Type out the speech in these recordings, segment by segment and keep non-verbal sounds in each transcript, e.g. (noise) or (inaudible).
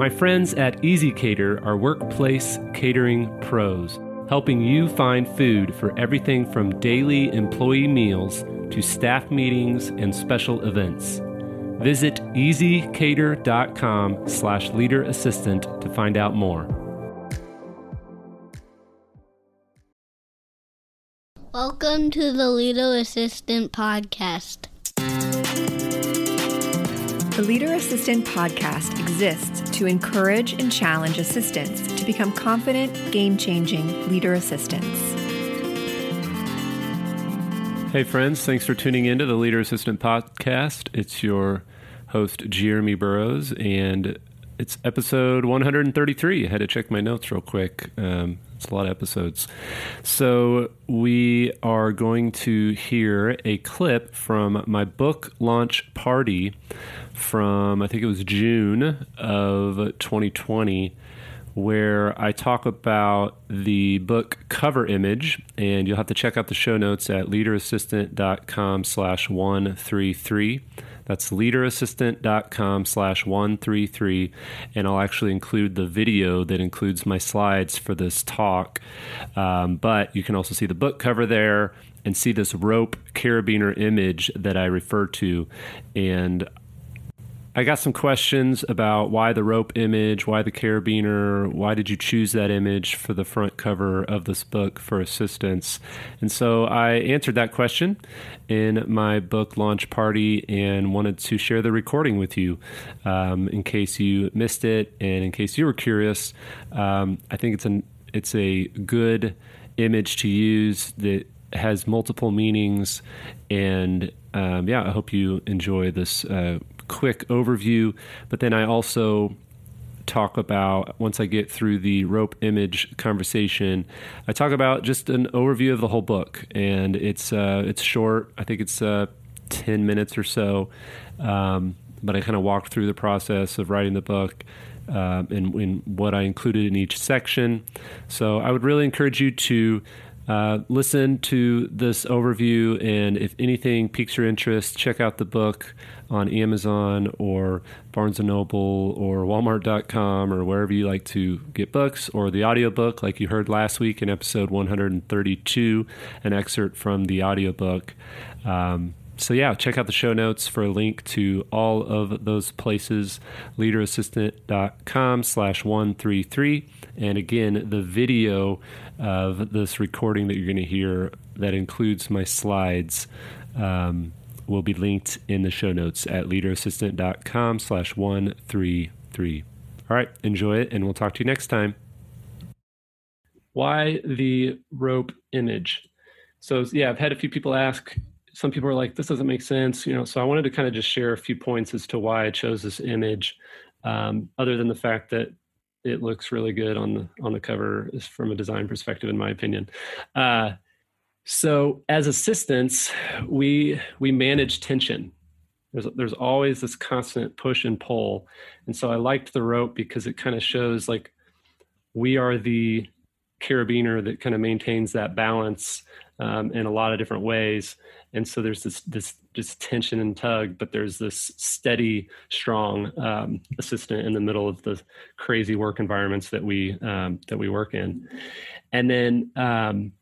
My friends at ezCater are workplace catering pros, helping you find food for everything from daily employee meals to staff meetings and special events. Visit ezcater.com slash leader assistant to find out more. Welcome to the Leader Assistant Podcast. The Leader Assistant podcast exists to encourage and challenge assistants to become confident, game changing leader assistants. Hey, friends, thanks for tuning in to the Leader Assistant Podcast. It's your host, Jeremy Burrows, and it's episode 133. I had to check my notes real quick. Um, it's a lot of episodes. So, we are going to hear a clip from my book launch party from, I think it was June of 2020 where I talk about the book cover image, and you'll have to check out the show notes at leaderassistant.com slash 133. That's leaderassistant.com slash 133. And I'll actually include the video that includes my slides for this talk. Um, but you can also see the book cover there and see this rope carabiner image that I refer to. And I got some questions about why the rope image, why the carabiner, why did you choose that image for the front cover of this book for assistance? And so I answered that question in my book launch party and wanted to share the recording with you um, in case you missed it and in case you were curious. Um, I think it's an it's a good image to use that has multiple meanings and um, yeah, I hope you enjoy this uh, quick overview, but then I also talk about once I get through the rope image conversation, I talk about just an overview of the whole book, and it's uh, it's short. I think it's uh, ten minutes or so, um, but I kind of walk through the process of writing the book. Uh, and, and what I included in each section. So I would really encourage you to uh, listen to this overview, and if anything piques your interest, check out the book on Amazon or Barnes & Noble or Walmart.com or wherever you like to get books, or the audiobook, like you heard last week in episode 132, an excerpt from the audiobook. Um, so yeah, check out the show notes for a link to all of those places, leaderassistant.com slash 133. And again, the video of this recording that you're going to hear that includes my slides um, will be linked in the show notes at leaderassistant.com slash 133. All right, enjoy it, and we'll talk to you next time. Why the rope image? So, yeah, I've had a few people ask. Some people are like, this doesn't make sense. You know, so I wanted to kind of just share a few points as to why I chose this image, um, other than the fact that it looks really good on the on the cover from a design perspective in my opinion uh, so as assistants we we manage tension. There's there's always this constant push and pull. And so i liked the rope because it kind of shows like we are the carabiner that kind of maintains that balance um, in a lot of different ways. And so there's this this just tension and tug but there's this steady strong um, assistant in the middle of the crazy work environments that we um, that we work in. And then um,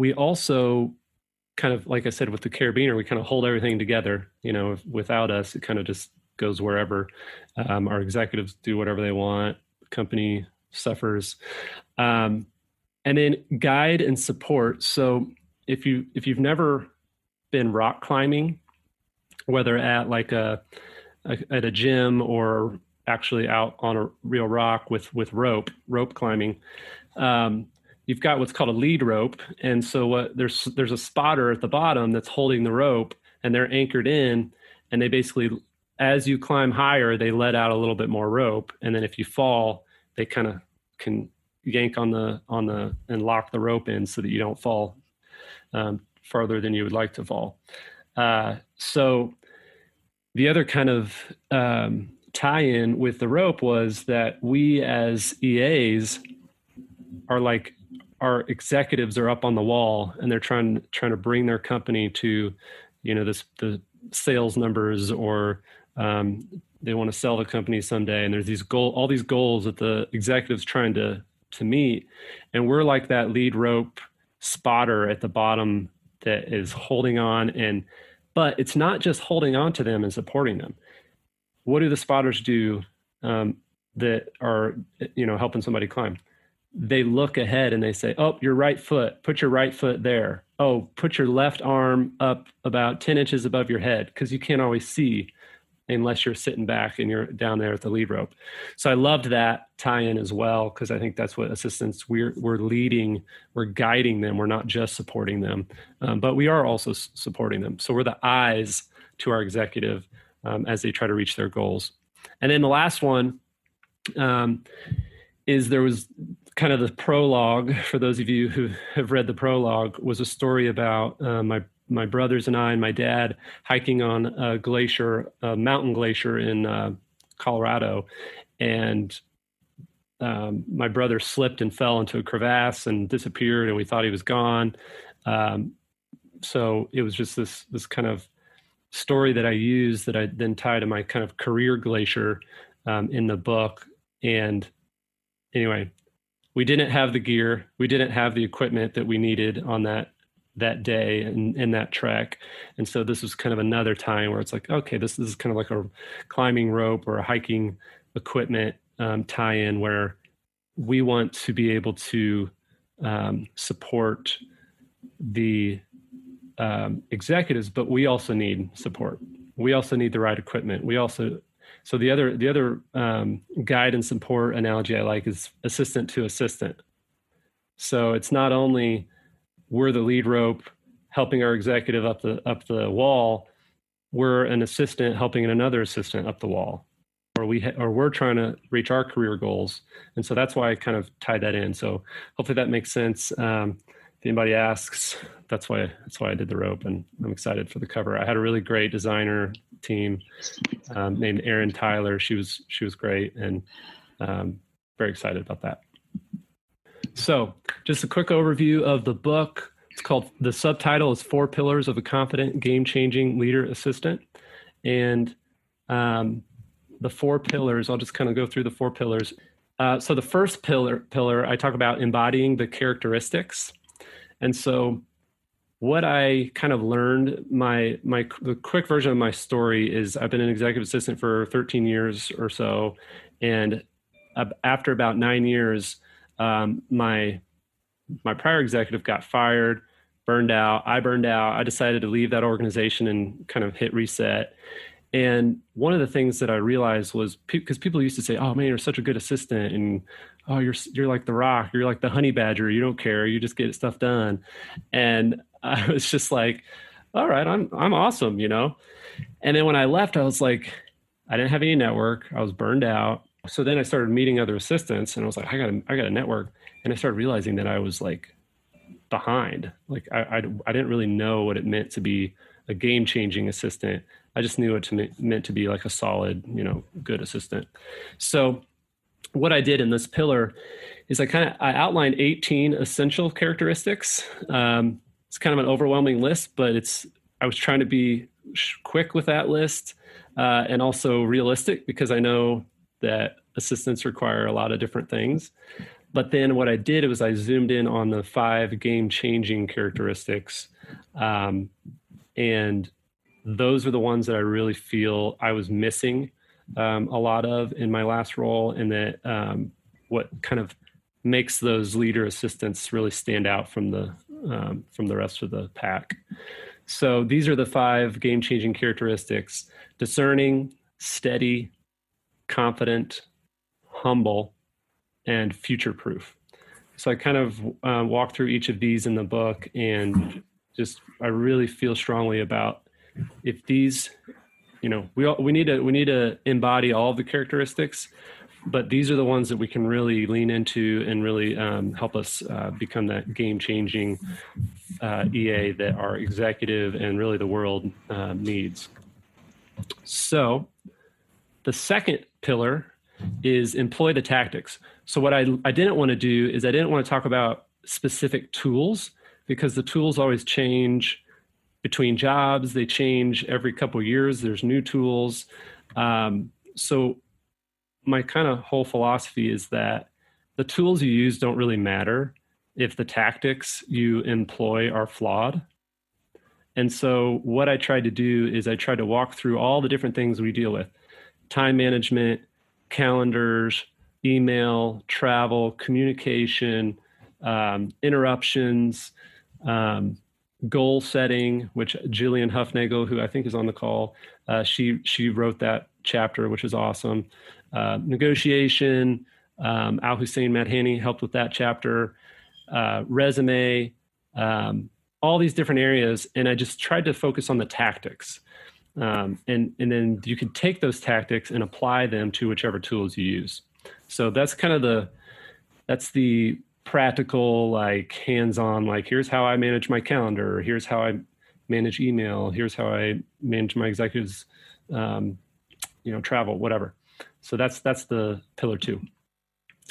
we also kind of like i said with the carabiner we kind of hold everything together you know without us it kind of just goes wherever. Um, our executives do whatever they want company suffers. Um, and then guide and support. So if you if you've never been rock climbing, whether at like a, a at a gym or actually out on a real rock with with rope rope climbing, um, you've got what's called a lead rope, and so what there's there's a spotter at the bottom that's holding the rope, and they're anchored in, and they basically as you climb higher, they let out a little bit more rope, and then if you fall, they kind of can yank on the on the and lock the rope in so that you don't fall um, farther than you would like to fall. Uh, so the other kind of um, tie-in with the rope was that we as EAs are like our executives are up on the wall and they're trying trying to bring their company to you know this the sales numbers or um, they want to sell the company someday, and there's these goal, all these goals that the executives trying to to meet, and we're like that lead rope spotter at the bottom that is holding on and but it's not just holding on to them and supporting them. What do the spotters do um, that are you know helping somebody climb they look ahead and they say oh your right foot put your right foot there oh put your left arm up about 10 inches above your head because you can't always see unless you're sitting back and you're down there at the lead rope. So I loved that tie-in as well because I think that's what assistants we're we're leading, we're guiding them. We're not just supporting them, um, but we are also supporting them. So we're the eyes to our executive um, as they try to reach their goals. And then the last one um, is there was kind of the prologue for those of you who have read the prologue was a story about uh, my my brothers and I and my dad hiking on a glacier, a mountain glacier in uh, Colorado, and um, my brother slipped and fell into a crevasse and disappeared, and we thought he was gone. Um, so it was just this this kind of story that I used that I then tied to my kind of career glacier um, in the book. And anyway, we didn't have the gear, we didn't have the equipment that we needed on that that day and in that trek. And so this was kind of another time where it's like, okay, this, this is kind of like a climbing rope or a hiking equipment um, tie-in where we want to be able to um, support the um, executives, but we also need support. We also need the right equipment. We also so the other the other um, guide and support analogy I like is assistant to assistant. So it's not only we're the lead rope helping our executive up the up the wall we're an assistant helping another assistant up the wall. Or we ha- or we're trying to reach our career goals. And so that's why i kind of tied that in. So hopefully that makes sense. Um, if anybody asks that's why that's why i did the rope and i'm excited for the cover. I had a really great designer team um, named erin tyler she was she was great and um, very excited about that so, just a quick overview of the book. It's called the subtitle is Four Pillars of a Confident, Game Changing Leader Assistant. And um, the four pillars, I'll just kind of go through the four pillars. Uh, so, the first pillar, pillar, I talk about embodying the characteristics. And so, what I kind of learned, my my the quick version of my story is I've been an executive assistant for 13 years or so, and after about nine years, um, my my prior executive got fired, burned out. I burned out. I decided to leave that organization and kind of hit reset. And one of the things that I realized was because people used to say, "Oh man, you're such a good assistant," and "Oh, you're you're like the rock. You're like the honey badger. You don't care. You just get stuff done." And (laughs) I was just like, "All right, I'm I'm awesome," you know. And then when I left, I was like, I didn't have any network. I was burned out so then I started meeting other assistants, and I was like, I got I got a network, and I started realizing that I was like behind. Like I, I, I didn't really know what it meant to be a game changing assistant. I just knew it to me, meant to be like a solid, you know, good assistant. So what I did in this pillar is I kind of I outlined 18 essential characteristics. Um, it's kind of an overwhelming list, but it's I was trying to be quick with that list uh, and also realistic because I know that assistants require a lot of different things. But then what I did was I zoomed in on the five game changing characteristics. Um, and those are the ones that I really feel I was missing um, a lot of in my last role, and that um, what kind of makes those leader assistants really stand out from the um, from the rest of the pack. So these are the five game changing characteristics: discerning, steady, confident, humble, and future proof. So I kind of uh, walk through each of these in the book and just I really feel strongly about if these you know we all, we need to we need to embody all the characteristics but these are the ones that we can really lean into and really um, help us uh, become that game changing uh, ea that our executive and really the world uh, needs so the second pillar is employ the tactics. So what I, I didn't want to do is I didn't want to talk about specific tools because the tools always change between jobs. They change every couple years. There's new tools. Um, so my kind of whole philosophy is that the tools you use don't really matter if the tactics you employ are flawed. And so what I tried to do is I tried to walk through all the different things we deal with time management, calendars, email, travel, communication, um, interruptions, um, goal setting, which Jillian Huffnagel, who I think is on the call, uh, she she wrote that chapter, which is awesome. Uh, negotiation, um, Al Hussein Madhani helped with that chapter. Uh, resume, um, all these different areas, and I just tried to focus on the tactics. Um, and and then you can take those tactics and apply them to whichever tools you use. So that's kind of the that's the practical, like hands-on, like here's how I manage my calendar, here's how I manage email, here's how I manage my executives, um, you know, travel, whatever. So that's that's the pillar two.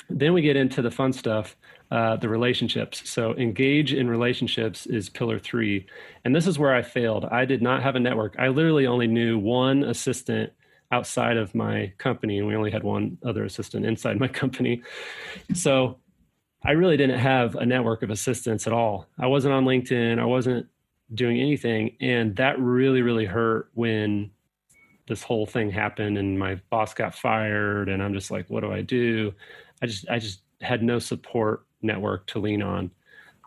Then we get into the fun stuff, uh, the relationships. So engage in relationships is pillar three, and this is where I failed. I did not have a network. I literally only knew one assistant outside of my company, and we only had one other assistant inside my (laughs) company. So I really didn't have a network of assistants at all. I wasn't on LinkedIn. I wasn't doing anything. And that really, really hurt when this whole thing happened and my boss got fired. And I'm just like, what do I do? I just, I just had no support network to lean on.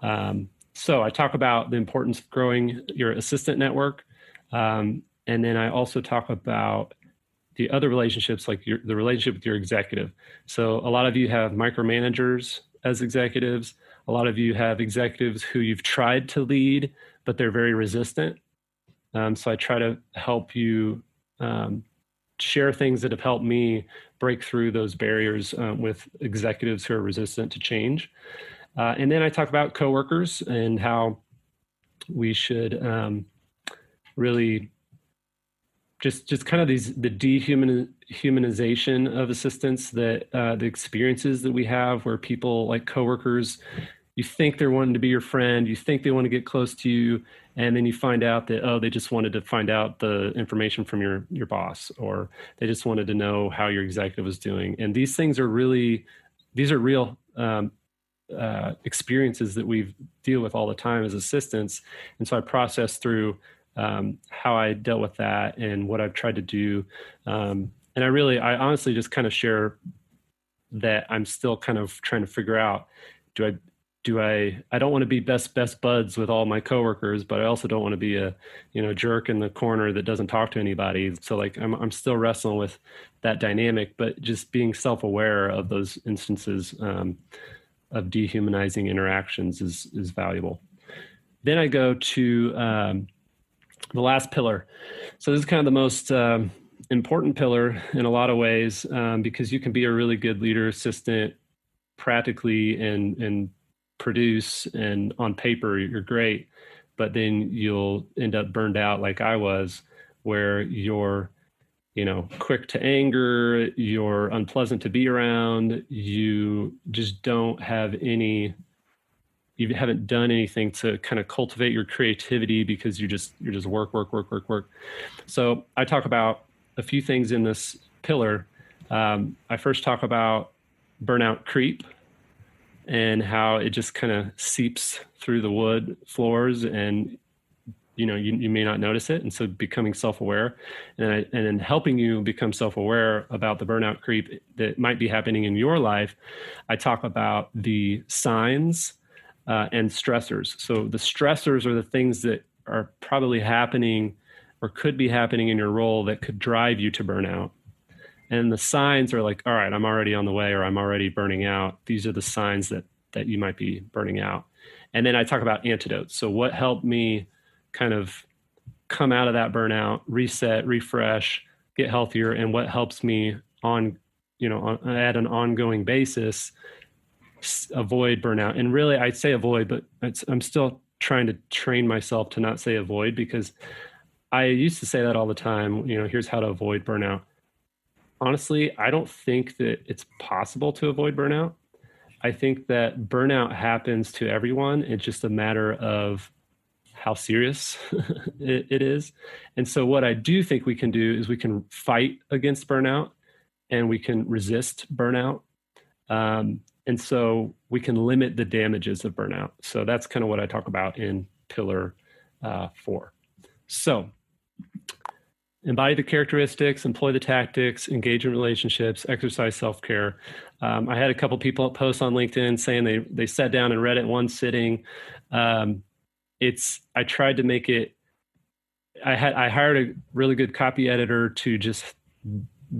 Um, so I talk about the importance of growing your assistant network. Um, and then I also talk about the other relationships, like your, the relationship with your executive. So a lot of you have micromanagers as executives. A lot of you have executives who you've tried to lead, but they're very resistant. Um, so I try to help you um, share things that have helped me break through those barriers um, with executives who are resistant to change. Uh, and then I talk about coworkers and how we should um, really just just kind of these the dehumanization of assistants that uh, the experiences that we have where people like coworkers you think they're wanting to be your friend you think they want to get close to you and then you find out that oh they just wanted to find out the information from your your boss or they just wanted to know how your executive was doing and these things are really these are real um, uh, experiences that we deal with all the time as assistants and so i process through um, how I dealt with that and what I've tried to do. Um, and I really, I honestly just kind of share that I'm still kind of trying to figure out do I do I I don't want to be best best buds with all my coworkers, but I also don't want to be a you know jerk in the corner that doesn't talk to anybody. So like I'm I'm still wrestling with that dynamic, but just being self aware of those instances um, of dehumanizing interactions is is valuable. Then I go to um, the last pillar. So this is kind of the most um, important pillar in a lot of ways um, because you can be a really good leader assistant practically and and produce and on paper you're great, but then you'll end up burned out like I was, where you're you know quick to anger, you're unpleasant to be around, you just don't have any you haven't done anything to kind of cultivate your creativity because you just you're just work work work work work. So i talk about a few things in this pillar. Um, i first talk about burnout creep and how it just kind of seeps through the wood floors and you know you, you may not notice it and so becoming self-aware and, I, and then helping you become self-aware about the burnout creep that might be happening in your life i talk about the signs uh, and stressors. So the stressors are the things that are probably happening or could be happening in your role that could drive you to burnout. And the signs are like, all right, I'm already on the way or I'm already burning out. These are the signs that that you might be burning out. And then I talk about antidotes. So what helped me kind of come out of that burnout, reset, refresh, get healthier, and what helps me on, you know, on, at an ongoing basis avoid burnout. And really, I'd say avoid, but I'm still trying to train myself to not say avoid because I used to say that all the time. You know, here's how to avoid burnout. Honestly, I don't think that it's possible to avoid burnout. I think that burnout happens to everyone. It's just a matter of how serious (laughs) it, it is. And so, what I do think we can do is we can fight against burnout and we can resist burnout. Um, and so, we can limit the damages of burnout. So, that's kind of what I talk about in pillar uh, four. So, embody the characteristics, employ the tactics, engage in relationships, exercise self care. Um, I had a couple people post on LinkedIn saying they they sat down and read it one sitting. Um, it's I tried to make it. I had I hired a really good copy editor to just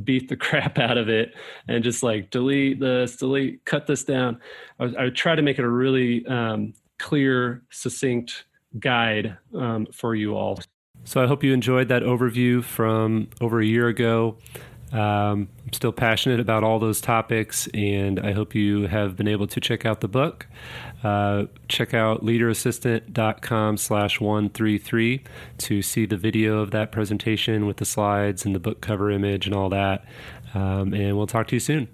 beat the (laughs) crap out of it and just like delete this, delete, cut this down. I, was, I would try to make it a really um, clear, succinct guide um, for you all. So I hope you enjoyed that overview from over a year ago. Um, I'm still passionate about all those topics, and I hope you have been able to check out the book. Uh, check out leaderassistant.com slash 133 to see the video of that presentation with the slides and the book cover image and all that. Um, and we'll talk to you soon.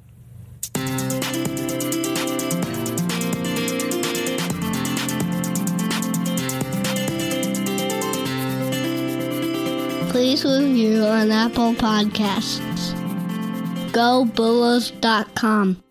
Please review on Apple Podcasts. GoBulls.com.